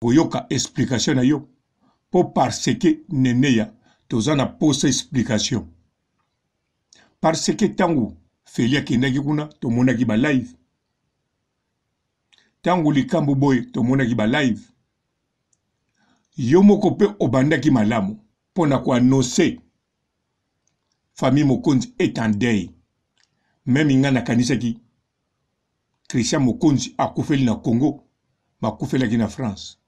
koyoka explication na yo po parce que neneya toza na posa explication parce que ntango feli akendaki kuna tomonaki ba live ntango likambo boye tomonaki ba live yo moko mpe obandaki malamu mpo na koannonce famille mokonzi est en deuil meme nga nakanisaki Christian Mokonzi akufeli na Congo, bakufelaki na France.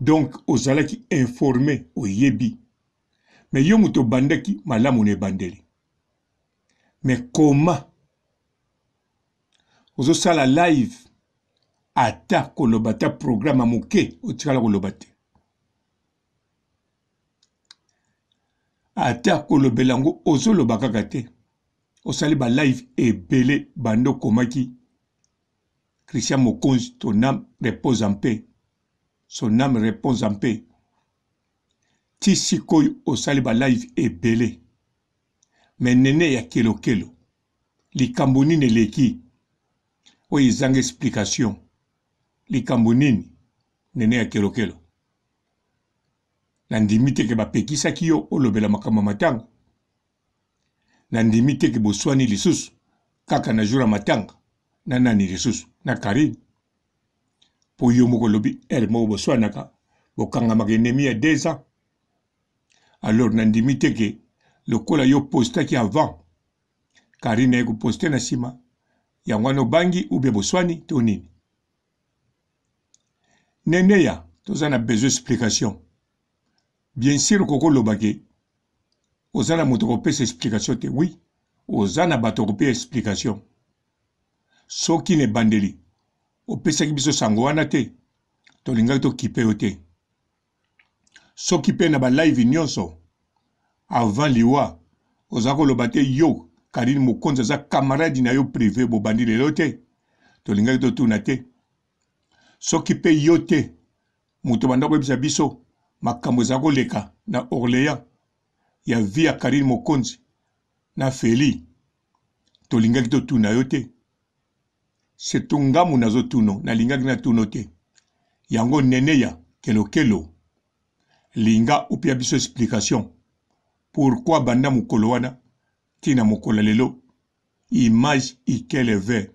Donc ozalaki informe, oyebi. Mais yo moto obandaki malamu na ebandeli. Mais comment ozosala live ata koloba ata programme ya moke otikala koloba te ata kolobela yango ozoloba kaka te osali ba live ebele bande okomaki Christian Mokonzi ton âme repose en paix son âme repose en paix ti sikoyo osali ba live ebele me nene ya kelokelo likambo nini eleki oyo ezanga explication likambo nini nene ya kelokelo nandimi te ke bapekisaki yo olobela makambo ya matanga na ndimi te ke boswani lisusu kaka na jour ya matanga na nani lisusu na Carine po yo moko lobi heure moko boswanaka bokangamaka enemi ya deux ans alors na ndimi te ke lokola yo postaki avant Carine aye koposte na sima yango wana obangi ou bien boswani to nini neneya toza na besoin explication Bien sur koko loba ke oza na moto akopesa explication te oui oza na bato akopeya explication soki na ebandeli opesaki biso sango wana te tolingaki tokipe yo te soki pe na ba live nionso avant liwa oza koloba te yo Carine Mokonzi aza camarade na yo prive bobandi lelo te tolingaki totuna te soki pe yo te Moto abanda koyebisa biso makambo ezali koleka na Orleans ya vie ya Carine Mokonzi na Felly. Tolingaki totuna yo te. Surtout nga mutu nazotuno nalingaki natuno te. Yango Neneya Kelokelo linga opia biso explication pourquoi banda mokolo wana ti na mokolo ya lelo Image ikeleve,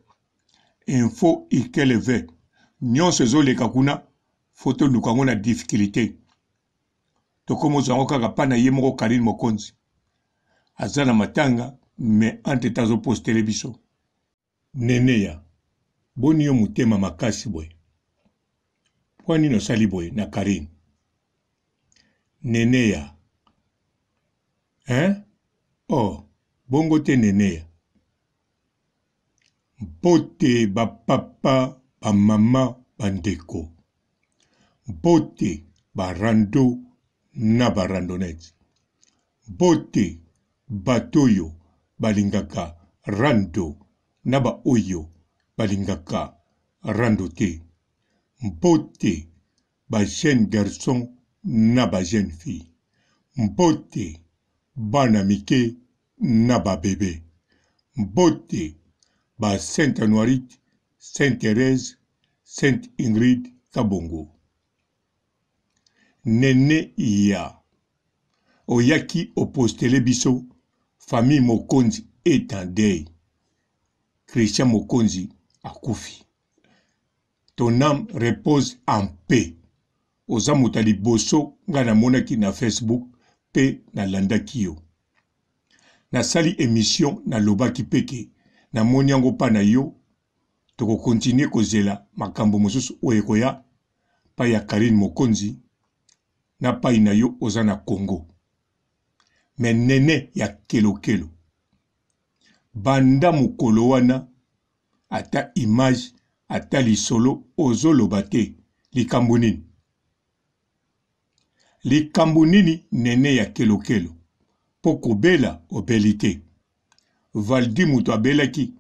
info ikeleve, nionso ezo leka kuna faut to luka ngo na difficulite. Tokomo zua ngo kaka pa na ye moko Carine Mokonzi. Aza na matanga mais entre temps azo postele biso. Neneya boni yo mutema makasi boye pkoi nini osali boye na carine neneya. Hein? Oh, bongo te Neneya. Mbote ba papa, ba mama, ba ndeko. Mbote ba rando na ba randonnette. Mbote bato oyo balingaka rando na ba oyo balingaka rando te. Mbote ba jeunes garçons na ba jeunes filles, mbote bana mike na ba bebe, mbote ba Sainte Anuarite, Sainte Therèse, Sainte Ingrid Kabongo. Nene Iya, oyaki o posteler biso famille Mokonzi est en deuil, Christian Mokonzi akufi. Ton ame repose en paix oza moto ya liboso nga na monaki na Facebook pe na landaki yo na sali emission na lobaki pe ke na moni yango pa na yo toko continue kozela makambo mosusu oyo ekoya pai ya Carine Mokonzi na pai na yo oza na Congo mais nene ya kelokelo banda mokolo wana ata image ata lisolo ozo loba te likambu nini? Likambu nini neneya kelokelo po kobela obeli te valdy mutu abelaki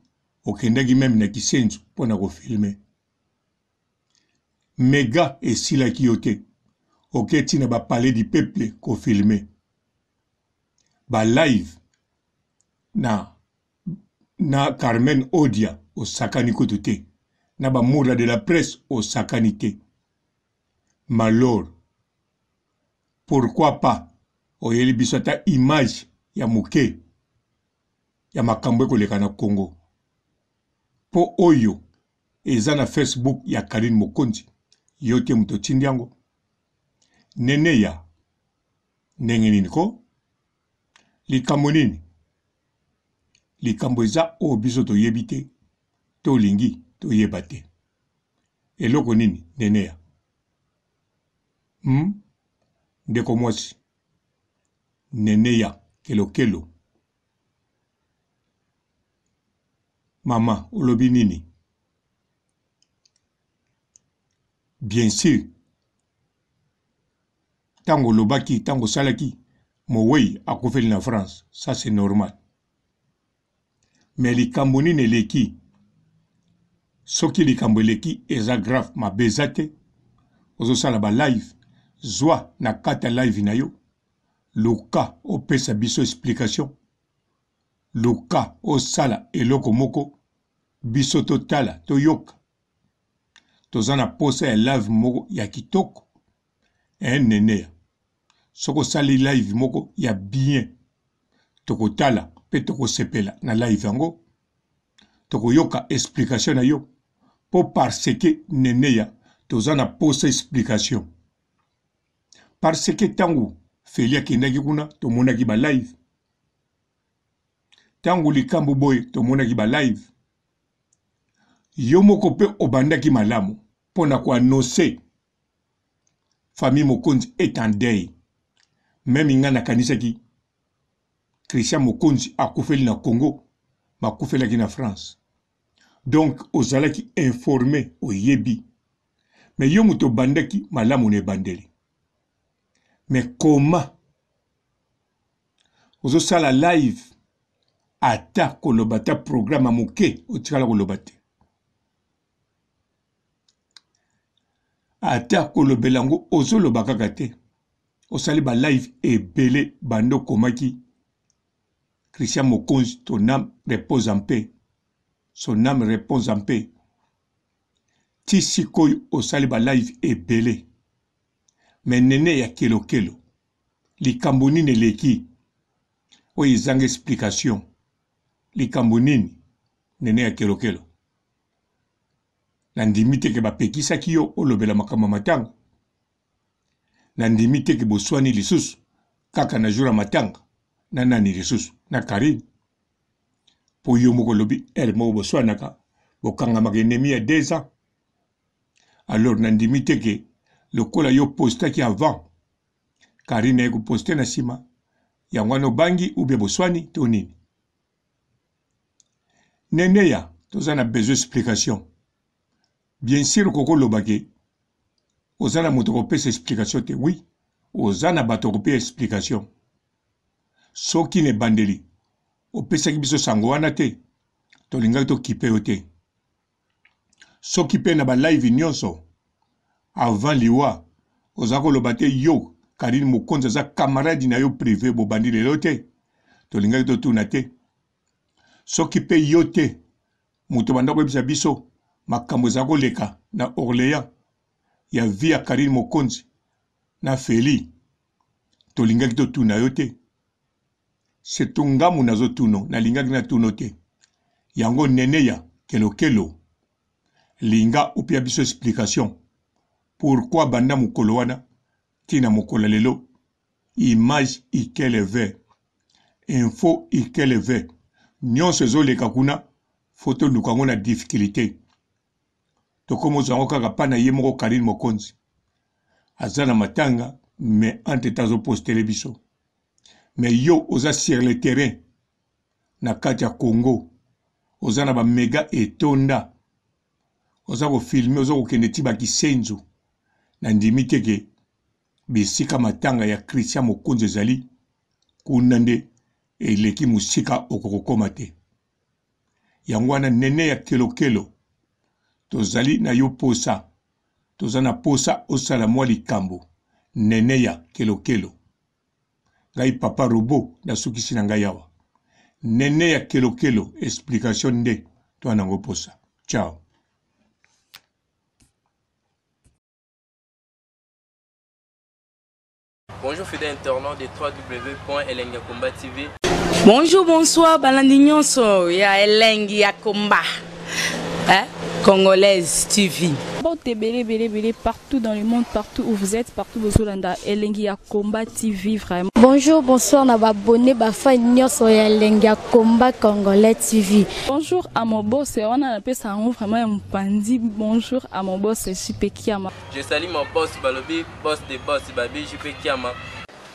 okendaki meme na kisenzo pona ko filme mega esilaki yo te oke ti na ba palais du peuple ko filme ba live na na Carmen Odia osakani kutu te na ba Murla de la presse osakani te malor pourquoi pas oyeli biso ata image ya moke ya makambo ekoleka na Congo po oyo eza na Facebook ya Karine Mokonzi yo te moto otindi yango neneya ndenge nini ko Likambo nini? Likambo eza oyo biso toyebi te, to lingi toyeba te. Eloko nini, Neneya? Hmm? Ndeko mwasi. Neneya, kelokelo. Mama, olobi nini? Bien sûr, Tango olobaki, tango osalaki, mowei akufeli na France, ça c'est normal. Mais likambo nini eleki? Soki likambo eleki eza grave, mabe eza te, ozosala ba live, zwa na kati ya live na yo, luka opesa biso explication, luka osala eloko moko biso totala, toyoka, toza na posa ya live moko ya kitoko eh, neneya soki osali live moko ya bien tokotala mpe tokosepela na live yango tokoyoka explication na yo mpo parce que neneya toza na posa explication parce que ntango feli akendaki kuna tomonaki balive ntango likambo boye tomonaki ba live yo moko mpe obandaki malamu mpo na koanonse famille mokonzi est en deuil meme ngai nakanisaki christian mokonzi akufeli na congo bakufelaki na france donc ozalaki informe oyebi me yo moto obandaki malamu na ebandeli me koma ozosala live ata koloba ata programe ya moke otikala koloba te ata kolobela yango ozoloba kaka te osali ba live ebele bando okomaki christian mokonzi ton ame repose en paix son ame repose en paix ti sikoyo osali ba live ebele me nene ya kelokelo likambo nini eleki oyo ezanga explication likambo nini nene ya kelokelo nandimi te ke bapekisaki yo olobela makambo ya matanga nandimi te ke boswani lisusu kaka na jour ya matanga na nani lisusu na karine mpo yo moko olobi ere moko boswanaka bokangamaka enemi ya 2 ans Alors na ndimi te ke lokola yo postaki avant Carine aye ko poster na sima yango wana obangi ou bien boswani to nini? Neneya toza na besoin explication. Bien sûr koko loba ke oza na moto kopesa explication te oui oza na bato ya kopesa explication soki na ebandeli opesaki biso sango wana te tolingaki tokipe yo te soki pe na ba live nionso avant liwa oza koloba te yo Carine Mokonzi aza camarade na yo prive bobandi lelo te tolingaki totuna te soki pe yo te moto banda koyebisa biso makambo eza koleka na Orleans ya vie ya Carine Mokonzi na Feli tolingaki totuna yo te Surtout nga muna azo tuno na lingaki na tuno te yango neneya kelo kelo linga opia biso explication pourquoi banda mukolo wana ti na mokola lelo image ikeleve info ikeleve nionso ezo leka kuna faut toluka yango na difficulté tokomi ozwa yango kaka pa na ye moko Karine Mokonzi aza na matanga mais entre temps azo postele biso Mais yo oza sur le terrain na kati ya Congo oza na ba mega etonda oza ko filmer oza kokende ti ba kisenzo na ndimi te ke bisika matanga ya Christian Mokonzi ezali kuna nde eleki mosika okokokoma te yango wana nene ya kelokelo tozali na yo posa toza na posa osala mwa likambo nene ya kelokelo Ngai papa robot na sukisi na ngai awa. Neneya kelo kelo explication nde toa na ngo posa. Ciao. Bonjour fidèle internaute de www.elengiakomba.tv. Bonjour, bonsoir, balandi nyonso ya elengi ya combat. hein? Congolaise TV. Bote belé belé belé partout dans le monde, partout où vous êtes, partout bozolanda Elengi ya Combat TV vraiment. Bonjour, bonsoir na abonné ba fan nyoso ya Elengi ya Combat Congolais TV. Bonjour à mon boss, on a appelé ça vraiment un pandi. Bonjour à mon boss JP Kiama. Je salue mon boss Balobi, boss des boss Babi JP Kiama.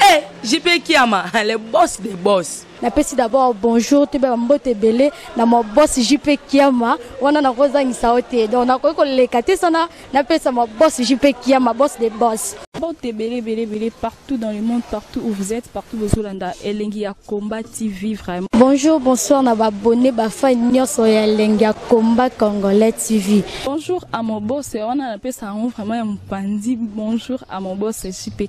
Eh, JP Kiama, le boss des boss. napesi d'abord bonjour toyeba bambote ebele na mabosi jp kiama wana nakozangisa yo te donc nakoki koleka te sana napesa mabosi jp kiama boss de boss mbote ebele ebele ebele partout dans le monde partout où vous êtes partout bozolanda elengi ya combat tv vraiment bonjour bonsoir na babone bafai nyonso ya elengi ya combat congolais tv bonjour à mon boss wana napesa yango vraiment ya mopanzi bonjour à mon boss jp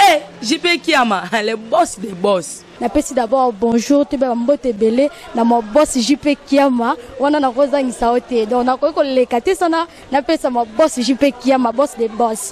Eh, JP Kiama, le boss des boss. napesi d'abord bonjour toyeba bambote ebele na mabosi jp kiama wana nakozangisa yo te donc nakoki koleka te sana napesa mabosi jp kiama boss de boss